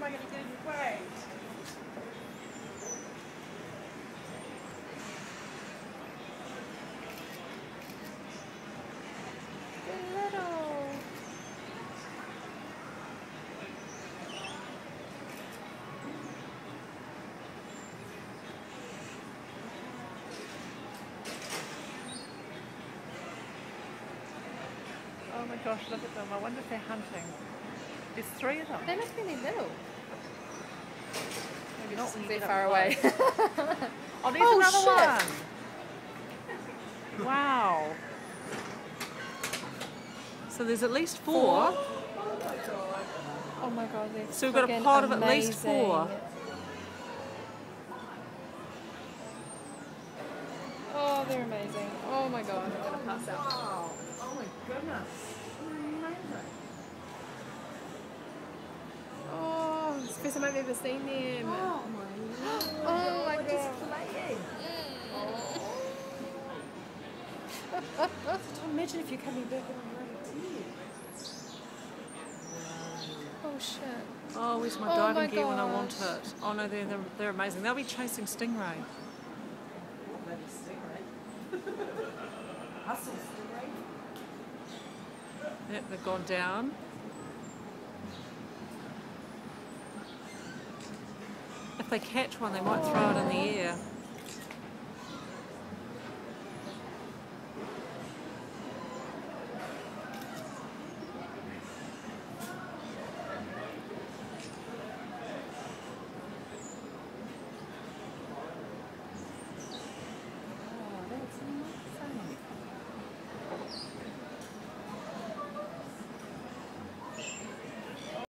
am I going to get. Oh my gosh, look at them. I wonder if they're hunting. There's three of them. They must be really little. Maybe not when you They're far away. Oh, there's Oh, another shit. one. Wow. So there's at least four. oh my god, they're So we've got a pot pod of at least four. Oh, they're amazing. Oh my god, I'm gonna pass out. Wow. Oh my goodness. Amazing. Oh, it's the first time I've ever seen them. Oh my Oh my god. playing. Imagine if you're coming back and I'm ready Oh shit. Oh, where's my Oh diving my gear when I want it? Oh no, they're, they're, they're amazing. They'll be chasing stingray. Yep, they've gone down. They catch one, they might throw it in the air.